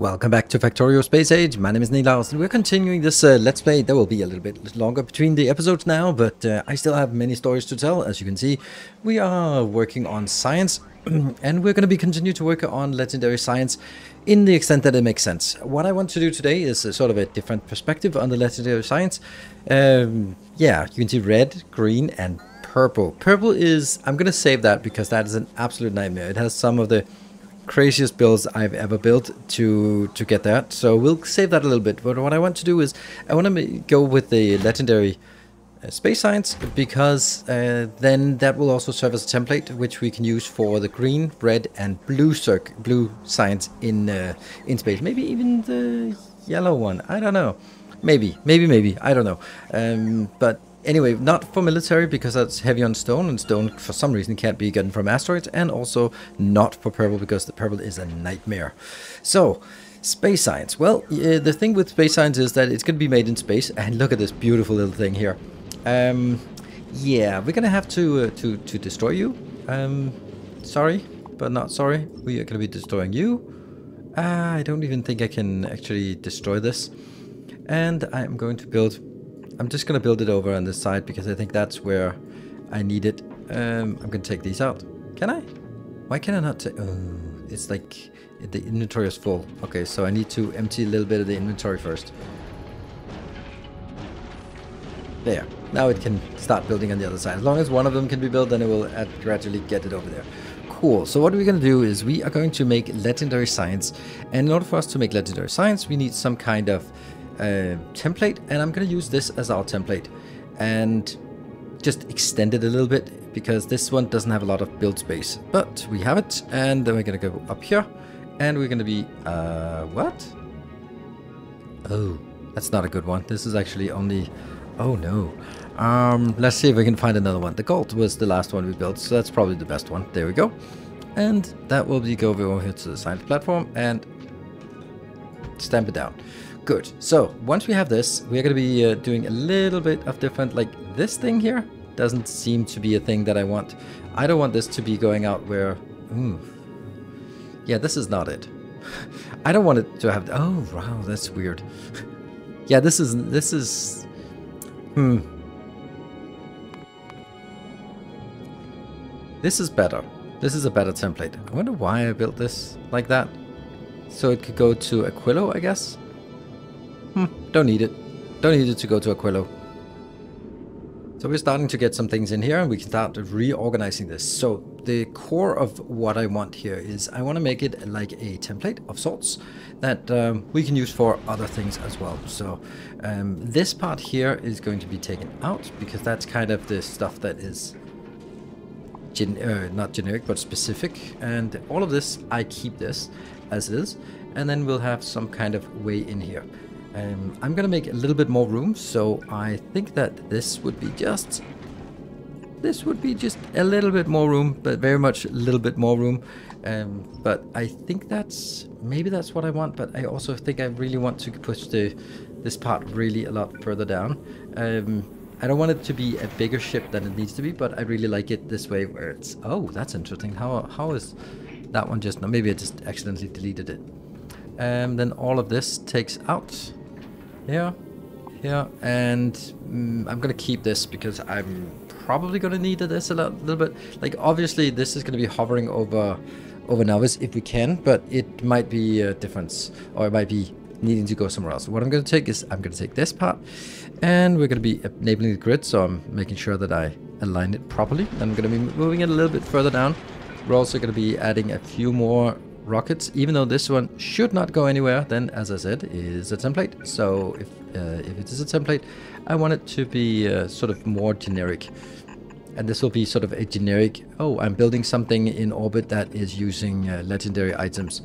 Welcome back to Factorio Space Age. My name is Nilaus and we're continuing this uh, Let's Play. There will be a little bit longer between the episodes now, but uh, I still have many stories to tell. As you can see, we are working on science and we're going to be continue to work on legendary science in the extent that it makes sense. What I want to do today is a sort of a different perspective on the legendary science. Um, yeah, you can see red, green and purple. Purple is, I'm going to save that because that is an absolute nightmare. It has some of the craziest builds I've ever built to to get that. So we'll save that a little bit. But what I want to do is I want to go with the legendary uh, space science because uh, then that will also serve as a template which we can use for the green, red, and blue circ blue science in uh, in space. Maybe even the yellow one. I don't know. Maybe, maybe, maybe. I don't know. Um, but Anyway, not for military because that's heavy on stone, and stone for some reason can't be gotten from asteroids, and also not for purple because the purple is a nightmare. So, space science. Well, uh, the thing with space science is that it's going to be made in space, and look at this beautiful little thing here. Um, yeah, we're going to have to uh, to to destroy you. Um, sorry, but not sorry. We are going to be destroying you. Uh, I don't even think I can actually destroy this. And I'm going to build I'm just going to build it over on this side because I think that's where I need it. Um, I'm going to take these out. Can I? Why can I not take... Oh, it's like the inventory is full. Okay, so I need to empty a little bit of the inventory first. There. Now it can start building on the other side. As long as one of them can be built, then it will gradually get it over there. Cool. So what we're going to do is we are going to make legendary science. And in order for us to make legendary science, we need some kind of template and I'm going to use this as our template. And just extend it a little bit because this one doesn't have a lot of build space. But we have it and then we're going to go up here and we're going to be uh what? Oh that's not a good one. This is actually only oh no. Um let's see if we can find another one. The gold was the last one we built so that's probably the best one. There we go. And that will be go over here to the science platform and stamp it down Good. So once we have this, we're going to be uh, doing a little bit of different, like this thing here doesn't seem to be a thing that I want. I don't want this to be going out where, ooh, yeah, this is not it. I don't want it to have, oh, wow, that's weird. yeah, this is, this is, hmm. This is better. This is a better template. I wonder why I built this like that. So it could go to Aquilo, I guess. Hmm, don't need it. Don't need it to go to Aquilo. So we're starting to get some things in here and we can start reorganizing this. So the core of what I want here is I want to make it like a template of sorts that um, we can use for other things as well. So um, this part here is going to be taken out because that's kind of the stuff that is gen uh, not generic but specific. And all of this, I keep this as is. And then we'll have some kind of way in here. Um, I'm gonna make a little bit more room, so I think that this would be just... This would be just a little bit more room, but very much a little bit more room. Um, but I think that's... Maybe that's what I want, but I also think I really want to push the this part really a lot further down. Um, I don't want it to be a bigger ship than it needs to be, but I really like it this way where it's... Oh, that's interesting. How, how is that one just... Maybe I just accidentally deleted it. Um, then all of this takes out here, yeah, and mm, I'm gonna keep this because I'm probably gonna need this a little bit. Like obviously this is gonna be hovering over over Nauvis if we can, but it might be a difference, or it might be needing to go somewhere else. What I'm gonna take is I'm gonna take this part, and we're gonna be enabling the grid, so I'm making sure that I align it properly. I'm gonna be moving it a little bit further down. We're also gonna be adding a few more rockets, even though this one should not go anywhere, then as I said, is a template. So if, uh, if it is a template, I want it to be uh, sort of more generic. And this will be sort of a generic, oh, I'm building something in orbit that is using uh, legendary items.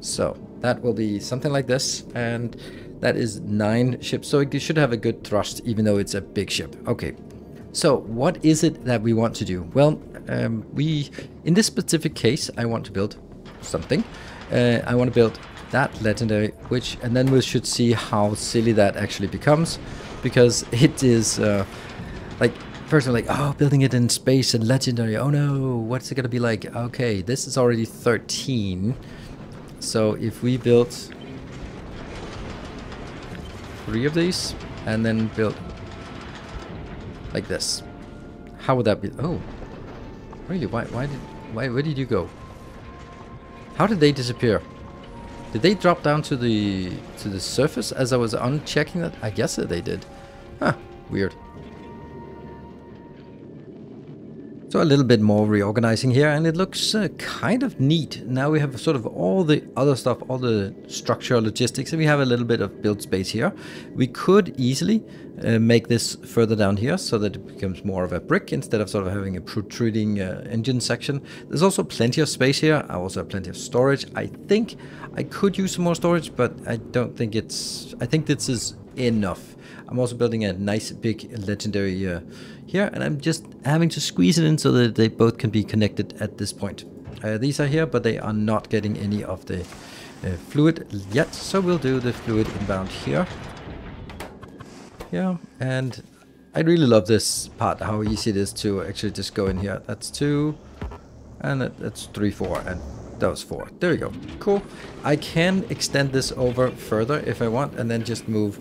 So that will be something like this. And that is nine ships. So it should have a good thrust, even though it's a big ship. Okay. So what is it that we want to do? Well, um, we, in this specific case, I want to build something. Uh, I want to build that legendary, which, and then we should see how silly that actually becomes, because it is, uh, like, first I'm like, oh, building it in space and legendary, oh no, what's it gonna be like? Okay, this is already 13, So if we built three of these and then built like this, how would that be? Oh, really? Why? Why did? Why? Where did you go? How did they disappear? Did they drop down to the to the surface as I was unchecking that? I guess that they did. Huh. Weird. So a little bit more reorganizing here and it looks uh, kind of neat. Now we have sort of all the other stuff, all the structure, logistics, and we have a little bit of build space here. We could easily uh, make this further down here so that it becomes more of a brick instead of sort of having a protruding uh, engine section. There's also plenty of space here. I also have plenty of storage. I think I could use some more storage, but I don't think it's... I think this is enough. I'm also building a nice big legendary uh, here and I'm just having to squeeze it in so that they both can be connected at this point. Uh, these are here but they are not getting any of the uh, fluid yet so we'll do the fluid inbound here. Yeah and I really love this part how easy it is to actually just go in here. That's two and that's three, four and that was four. There we go. Cool. I can extend this over further if I want and then just move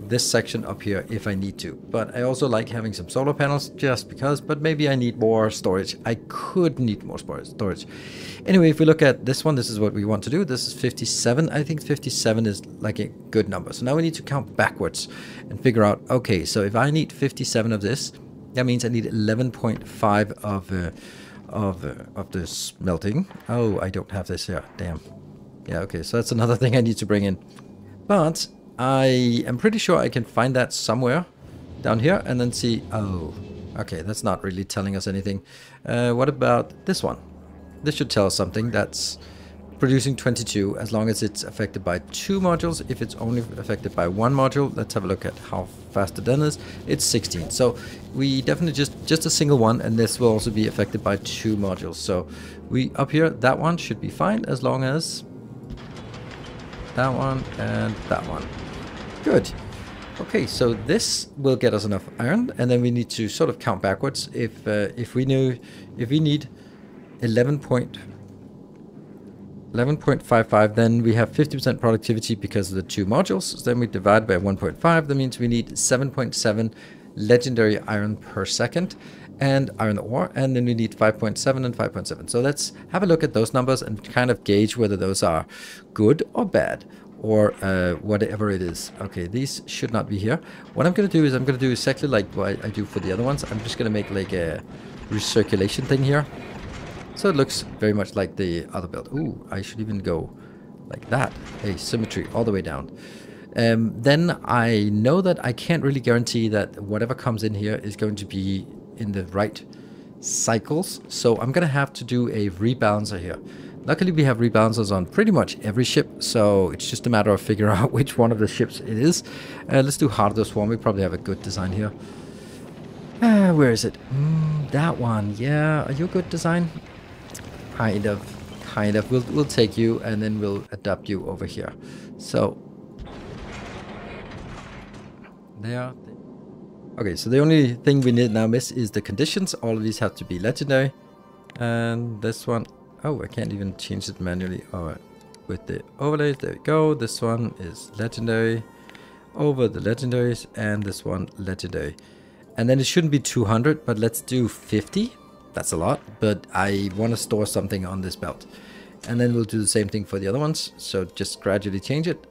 this section up here if I need to. But I also like having some solar panels just because, but maybe I need more storage. I could need more storage. Anyway, if we look at this one, this is what we want to do. This is 57. I think 57 is like a good number. So now we need to count backwards and figure out, okay, so if I need 57 of this, that means I need 11.5 of, uh, of, uh, of the melting. Oh, I don't have this here. Damn. Yeah, okay, so that's another thing I need to bring in. But I am pretty sure I can find that somewhere down here and then see... Oh, okay, that's not really telling us anything. Uh, what about this one? This should tell us something. That's producing 22 as long as it's affected by two modules. If it's only affected by one module, let's have a look at how fast it then is. It's 16. So we definitely just, just a single one and this will also be affected by two modules. So we up here, that one should be fine as long as that one and that one. Good. Okay, so this will get us enough iron, and then we need to sort of count backwards. If uh, if we if we need 11 point 11.55, then we have 50% productivity because of the two modules. So then we divide by 1.5. That means we need 7.7 legendary iron per second and iron ore. And then we need 5.7 and 5.7. So let's have a look at those numbers and kind of gauge whether those are good or bad or uh, whatever it is. Okay, these should not be here. What I'm going to do is I'm going to do exactly like what I do for the other ones. I'm just going to make like a recirculation thing here. So it looks very much like the other build. Ooh, I should even go like that. Hey, symmetry all the way down. Um, then I know that I can't really guarantee that whatever comes in here is going to be in the right cycles. So I'm going to have to do a rebalancer here. Luckily we have rebalancers on pretty much every ship, so it's just a matter of figuring out which one of the ships it is. Uh, let's do the Swarm, we probably have a good design here. Uh, where is it? Mm, that one, yeah, are you a good design? Kind of, kind of. We'll, we'll take you and then we'll adapt you over here. So, there. Okay, so the only thing we need now miss is the conditions. All of these have to be legendary. And this one Oh, I can't even change it manually. Alright, with the overlays, there we go. This one is legendary over the legendaries and this one legendary. And then it shouldn't be 200, but let's do 50. That's a lot, but I want to store something on this belt. And then we'll do the same thing for the other ones. So just gradually change it.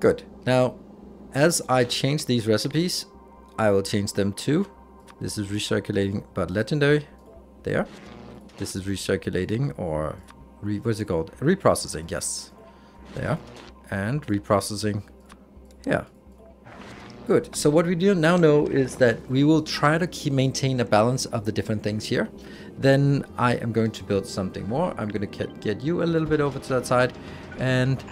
Good. Now, as I change these recipes, I will change them too. This is recirculating, but legendary. There. This is recirculating or re what's it called? Reprocessing, yes. There. And reprocessing here. Good. So what we do now know is that we will try to keep maintain a balance of the different things here. Then I am going to build something more. I'm going to get, get you a little bit over to that side and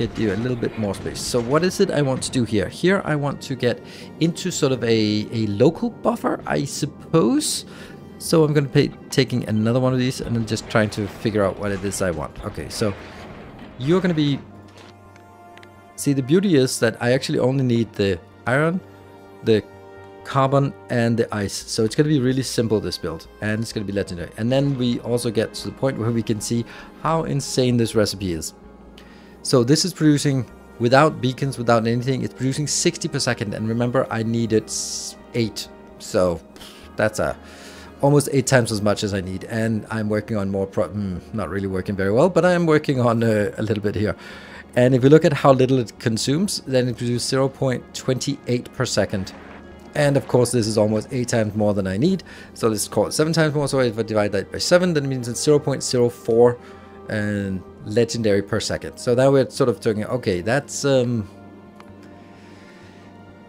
get you a little bit more space. So what is it I want to do here? Here I want to get into sort of a, a local buffer, I suppose. So I'm going to be taking another one of these and then just trying to figure out what it is I want. Okay, so you're going to be... See, the beauty is that I actually only need the iron, the carbon and the ice. So it's going to be really simple, this build, and it's going to be legendary. And then we also get to the point where we can see how insane this recipe is. So this is producing, without beacons, without anything, it's producing 60 per second. And remember, I needed 8. So that's a almost 8 times as much as I need. And I'm working on more, pro mm, not really working very well, but I am working on uh, a little bit here. And if you look at how little it consumes, then it produces 0.28 per second. And of course, this is almost 8 times more than I need. So let's call it 7 times more. So if I divide that by 7, then it means it's 0.04 and legendary per second. So now we're sort of talking, okay, that's um,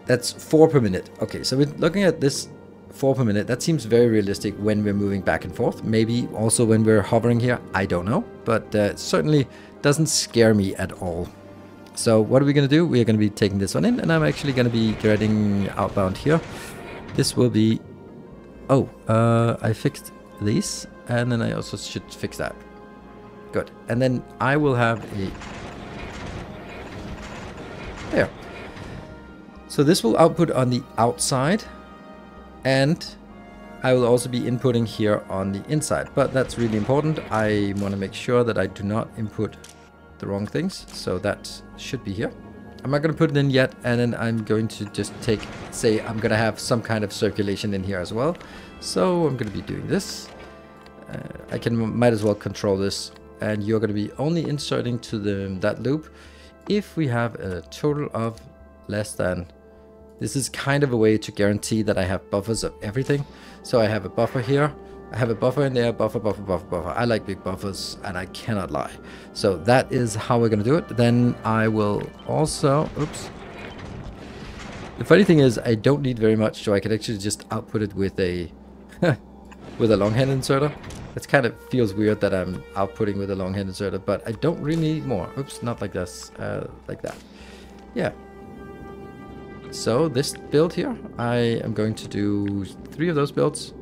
that's 4 per minute. Okay, so we're looking at this 4 per minute. That seems very realistic when we're moving back and forth. Maybe also when we're hovering here. I don't know. But uh, certainly doesn't scare me at all. So what are we going to do? We're going to be taking this one in, and I'm actually going to be getting outbound here. This will be... Oh, uh, I fixed these, and then I also should fix that. Good. And then I will have a... There. So this will output on the outside, and I will also be inputting here on the inside, but that's really important. I want to make sure that I do not input the wrong things. So that should be here. I'm not going to put it in yet, and then I'm going to just take, say, I'm going to have some kind of circulation in here as well. So I'm going to be doing this. Uh, I can might as well control this, and you're going to be only inserting to the that loop if we have a total of less than. This is kind of a way to guarantee that I have buffers of everything. So I have a buffer here, I have a buffer in there, buffer, buffer, buffer, buffer. I like big buffers and I cannot lie. So that is how we're going to do it. Then I will also, oops. The funny thing is I don't need very much, so I can actually just output it with a, with a longhand inserter. It kind of feels weird that I'm outputting with a longhand inserter, but I don't really need more. Oops, not like this, uh, like that. Yeah. So this build here, I am going to do three of those builds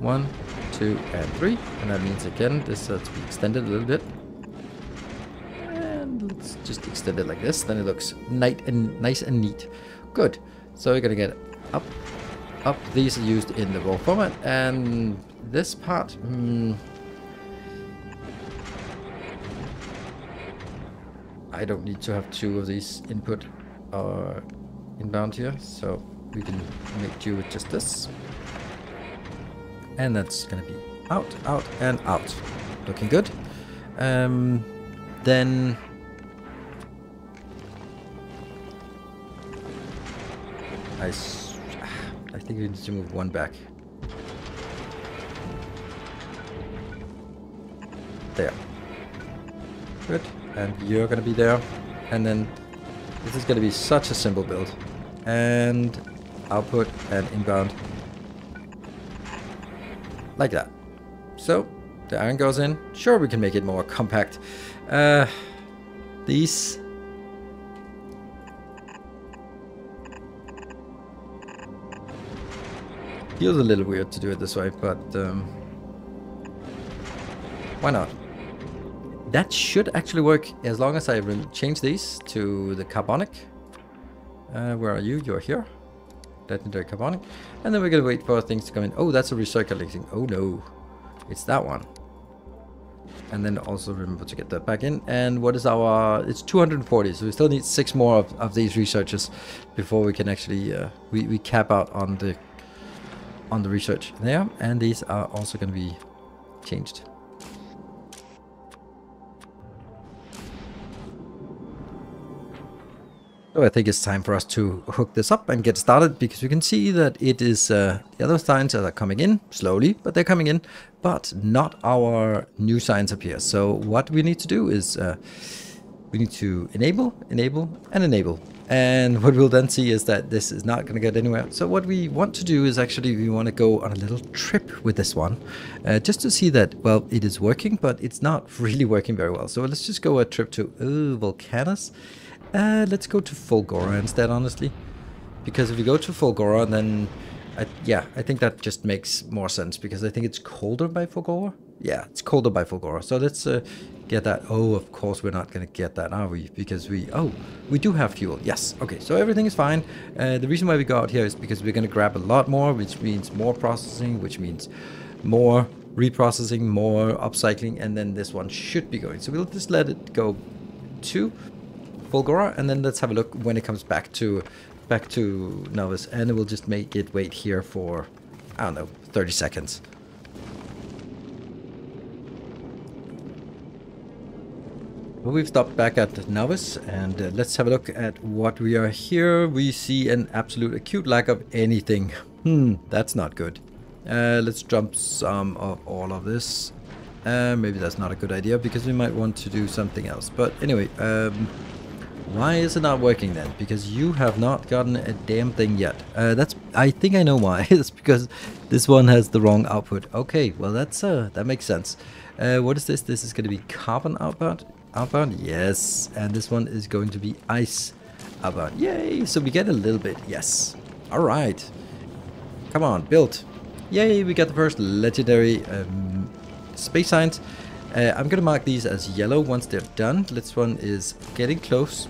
one, two, and three. And that means again, this has to be extended a little bit. And let's just extend it like this. Then it looks nice and nice and neat. Good. So we're gonna get up, up. These are used in the raw format, and this part. Hmm, I don't need to have two of these input or uh, inbound here, so we can make do with just this. And that's to be out, out, and out. Looking good. Um, then... I think we need to move one back. There. Good. And you're to be there. And then this is to be such a simple build. And output and inbound like that. So, the iron goes in. Sure, we can make it more compact. Uh, these... Feels a little weird to do it this way, but um, why not? That should actually work as long as I change these to the carbonic. Uh, where are you? You're here legendary carbonic. And then we're gonna wait for things to come in. Oh, that's a recirculating. Oh no, it's that one. And then also remember to get that back in. And what is our, it's 240. So we still need six more of, of these researchers before we can actually, uh, we, we cap out on the, on the research there. And these are also gonna be changed. So I think it's time for us to hook this up and get started because we can see that it is uh, the other science are coming in slowly, but they're coming in, but not our new science up here. So what we need to do is uh, we need to enable, enable, and enable. And what we'll then see is that this is not going to get anywhere. So what we want to do is actually we want to go on a little trip with this one, uh, just to see that, well, it is working, but it's not really working very well. So let's just go a trip to oh, Vulcanus. Uh, let's go to Fulgora instead, honestly. Because if we go to Fulgora, then... I, yeah, I think that just makes more sense, because I think it's colder by Fulgora. Yeah, it's colder by Fulgora. So let's uh, get that. Oh, of course we're not going to get that, are we? Because we... Oh, we do have fuel. Yes. Okay, so everything is fine. Uh, the reason why we go out here is because we're going to grab a lot more, which means more processing, which means more reprocessing, more upcycling, and then this one should be going. So we'll just let it go to Fulgora, and then let's have a look when it comes back to back to Nauvis, and we'll just make it wait here for, I don't know, 30 seconds. We've stopped back at Nauvis, and uh, let's have a look at what we are here. We see an absolute acute lack of anything. Hmm, that's not good. Uh, let's jump some of all of this. Uh, maybe that's not a good idea, because we might want to do something else. But anyway, um, why is it not working then? Because you have not gotten a damn thing yet. Uh, that's. I think I know why. it's because this one has the wrong output. Okay, well that's uh, that makes sense. Uh, what is this? This is going to be carbon output Yes. And this one is going to be ice outbound. Yay! So we get a little bit. Yes. All right. Come on, build. Yay, we got the first legendary um, space science. Uh, I'm going to mark these as yellow once they're done. This one is getting close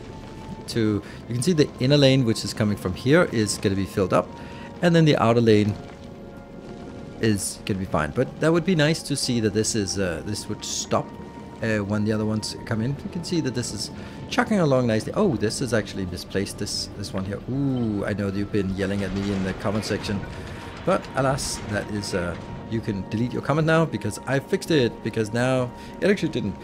to... You can see the inner lane, which is coming from here, is going to be filled up. And then the outer lane is going to be fine. But that would be nice to see that this is uh, this would stop uh, when the other ones come in. You can see that this is chucking along nicely. Oh, this is actually misplaced, this, this one here. Ooh, I know you've been yelling at me in the comment section. But alas, that is... Uh, you can delete your comment now because I fixed it. Because now it actually didn't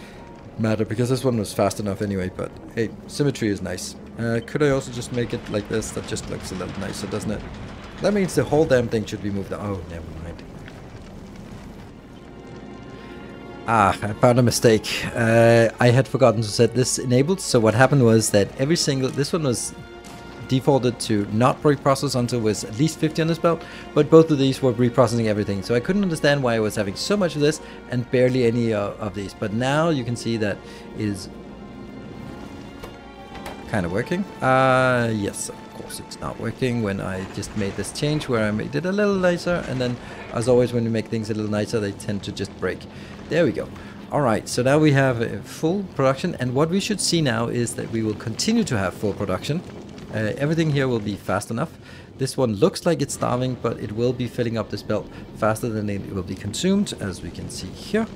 matter because this one was fast enough anyway. But hey, symmetry is nice. Uh, could I also just make it like this? That just looks a little nicer, doesn't it? That means the whole damn thing should be moved. Oh, never mind. Ah, I found a mistake. Uh, I had forgotten to set this enabled. So what happened was that every single... This one was defaulted to not reprocess until it was at least 50 on this belt, but both of these were reprocessing everything. So I couldn't understand why I was having so much of this and barely any uh, of these. But now you can see that is kind of working. Uh, yes, course it's not working when I just made this change where I made it a little nicer. And then as always, when you make things a little nicer, they tend to just break. There we go. Alright, so now we have a full production and what we should see now is that we will continue to have full production. Uh, everything here will be fast enough. This one looks like it's starving, but it will be filling up this belt faster than it will be consumed, as we can see here.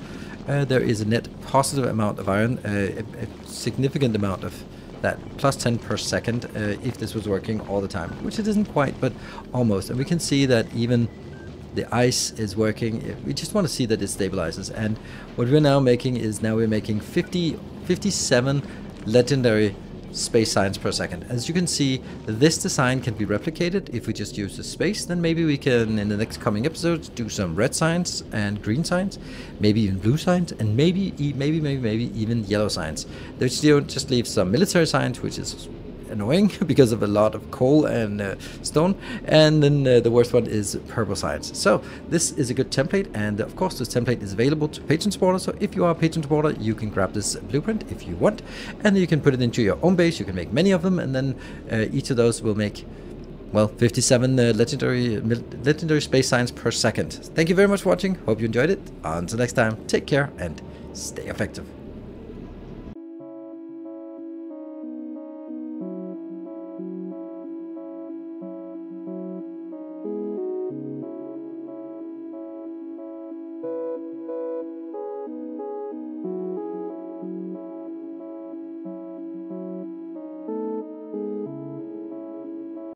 Uh, there is a net positive amount of iron, uh, a, a, significant amount of that, plus 10 per second, uh, if this was working all the time, which it isn't quite, but almost. And we can see that even the ice is working. We just want to see that it stabilizes. And what we're now making is now we're making 50, 57 legendary space science per second. As you can see, this design can be replicated if we just use the space. Then maybe we can, in the next coming episodes, do some red science and green science, maybe even blue science, and maybe, maybe, maybe, maybe even yellow science. There still just leave some military science, which is annoying because of a lot of coal and uh, stone. And then uh, the worst one is purple science. So this is a good template. And of course, this template is available to patron supporters. So if you are a patron supporter, you can grab this blueprint if you want. And you can put it into your own base. You can make many of them. And then uh, each of those will make well, 57 uh, legendary legendary space science per second. Thank you very much for watching. Hope you enjoyed it. Until next time, take care and stay effective.